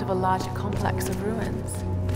of a larger complex of ruins.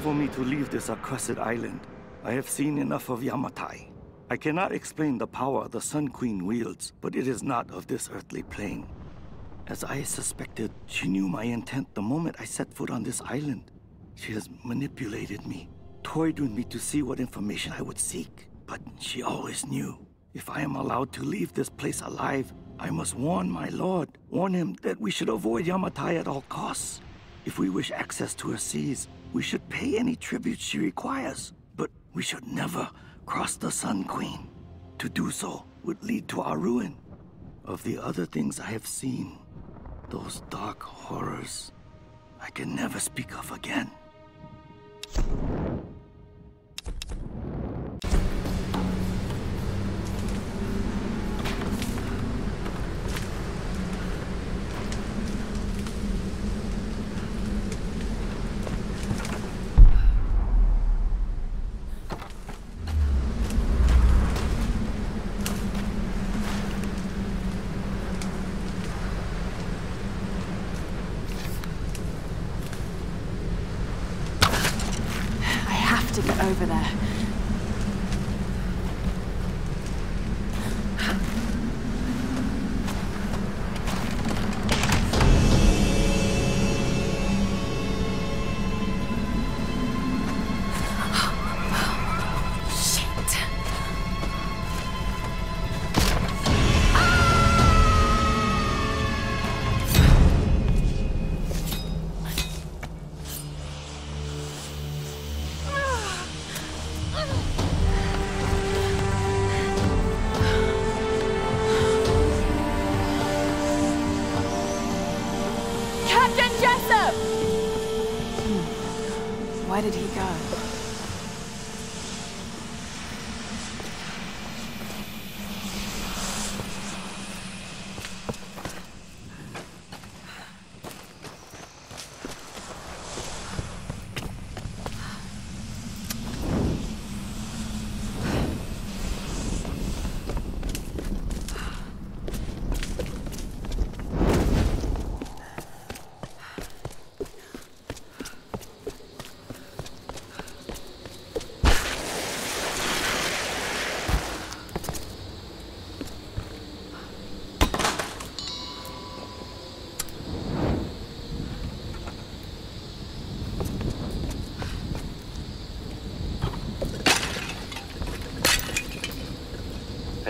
Time for me to leave this accursed island. I have seen enough of Yamatai. I cannot explain the power the Sun Queen wields, but it is not of this earthly plane. As I suspected, she knew my intent the moment I set foot on this island. She has manipulated me, toyed with me to see what information I would seek. But she always knew. If I am allowed to leave this place alive, I must warn my lord, warn him that we should avoid Yamatai at all costs. If we wish access to her seas, we should pay any tribute she requires. But we should never cross the Sun Queen. To do so would lead to our ruin. Of the other things I have seen, those dark horrors, I can never speak of again. I have to get over there. Why did he go? Hey,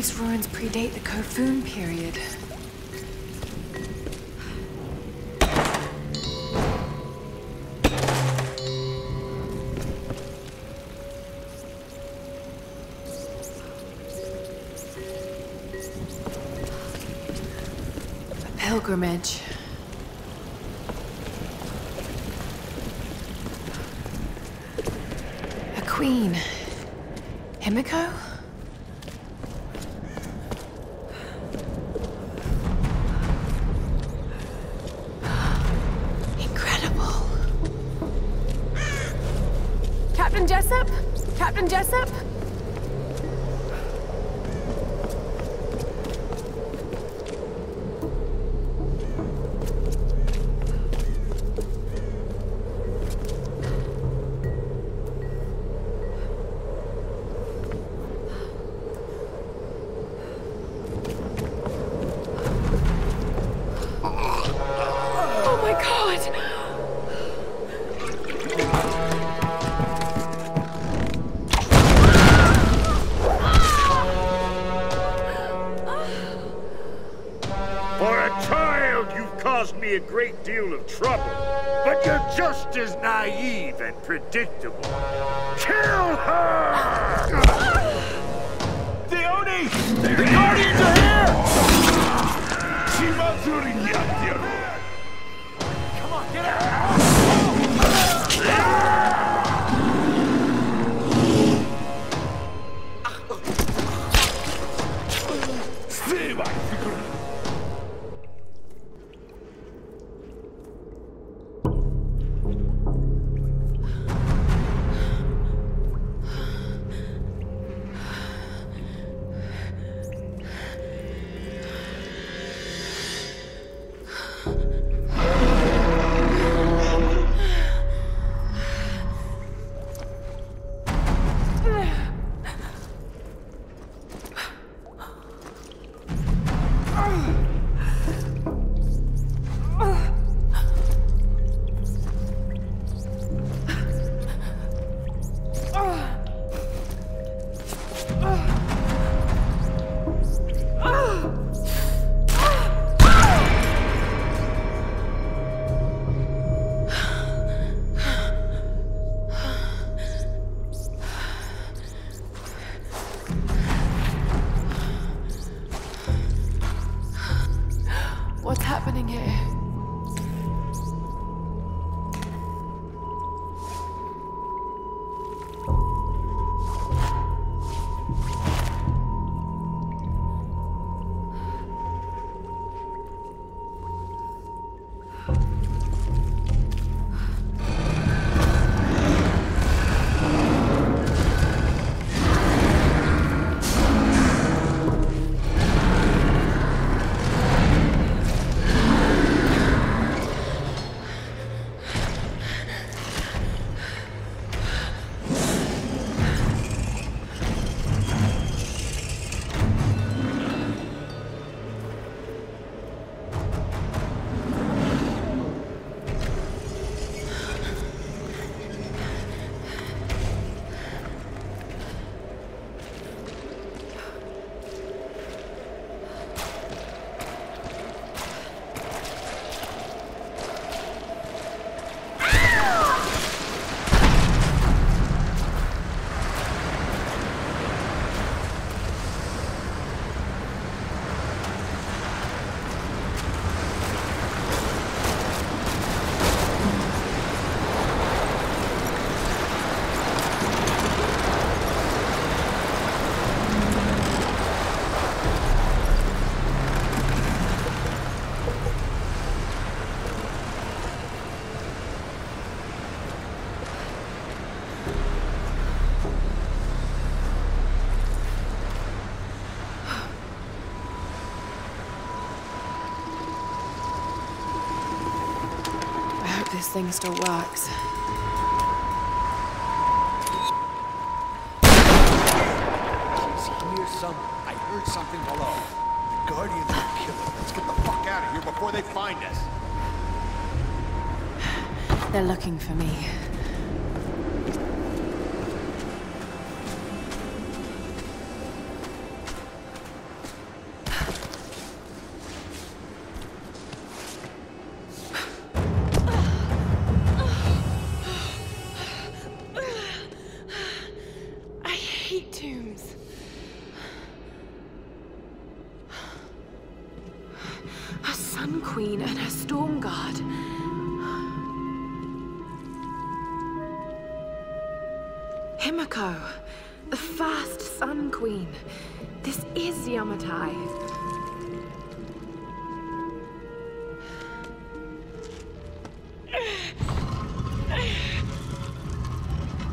These ruins predate the Kofun period. A pilgrimage. A queen. Himiko? Captain Jessup? The Guardians are here! Happening here? This thing still works. Here somewhere. I heard something below. The Guardians are killing. Let's get the fuck out of here before they find us. They're looking for me. Queen and her Storm Guard. Himiko, the first Sun Queen. This is Yamatai.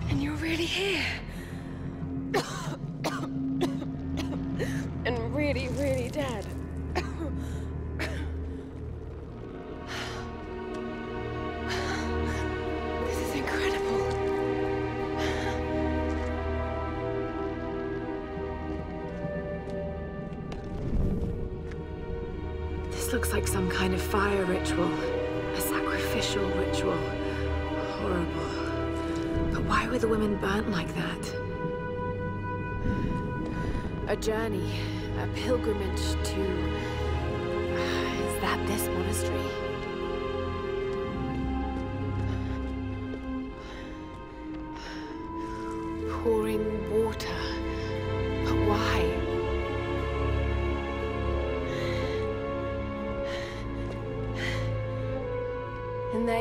And you're really here. Fire ritual. A sacrificial ritual. Horrible. But why were the women burnt like that? A journey, a pilgrimage to. Is that And there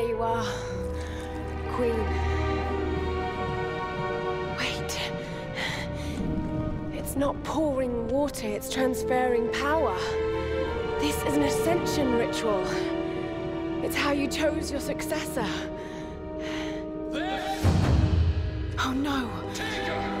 you are, Queen. Wait. It's not pouring water, it's transferring power. This is an ascension ritual. It's how you chose your successor. Oh no!